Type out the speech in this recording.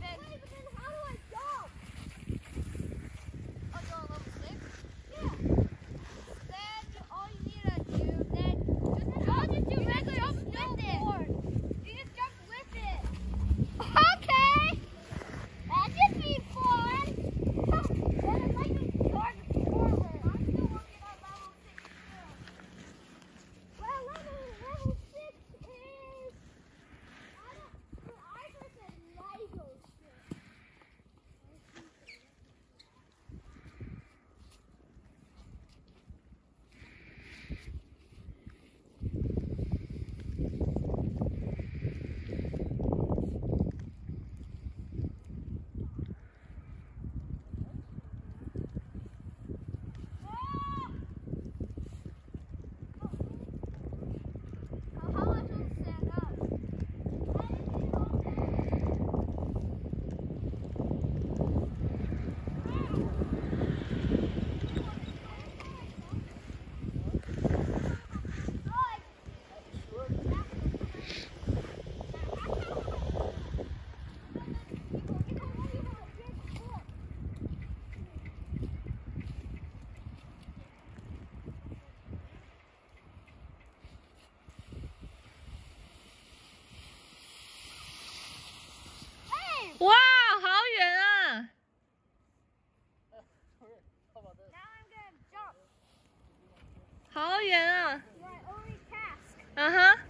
Then. Wait, how do I 哇好远啊。好远啊。啊。哈